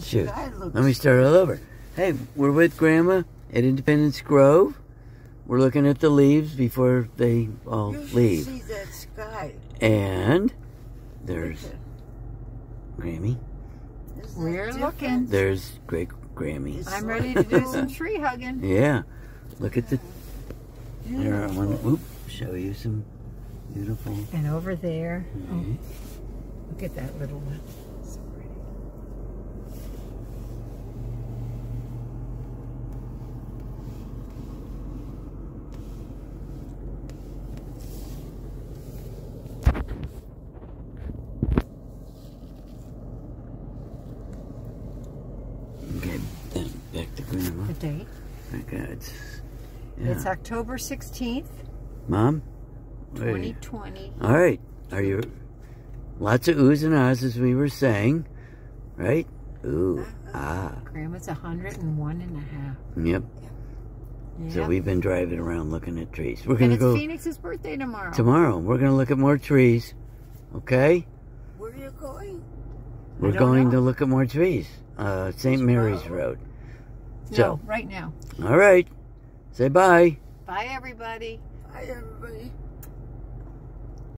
the Shoot. Let me start all over. Hey, we're with Grandma at Independence Grove. We're looking at the leaves before they all You should leave. see that sky. And there's Grammy. We're looking. There's Great Grammy. I'm ready to do some tree hugging. Yeah. Look at the. Here, I Beautiful. want to oop, show you some beautiful. And over there, oh, Mhm. look at that little one. So pretty. Okay, then back to Grandma. The date. My God. it's- Yeah. It's October 16th, Mom? 2020. All right. Are you. Lots of oohs and ahs, as we were saying. Right? Ooh. Ah. Grandma's 101 and a half. Yep. Yeah. So we've been driving around looking at trees. We're going to and it's go Phoenix's birthday tomorrow. tomorrow. We're going to look at more trees. Okay? Where are you going? We're going know. to look at more trees. Uh, St. Mary's Road. No, So, right now. all right. Say bye. Bye, everybody. Hi, everybody.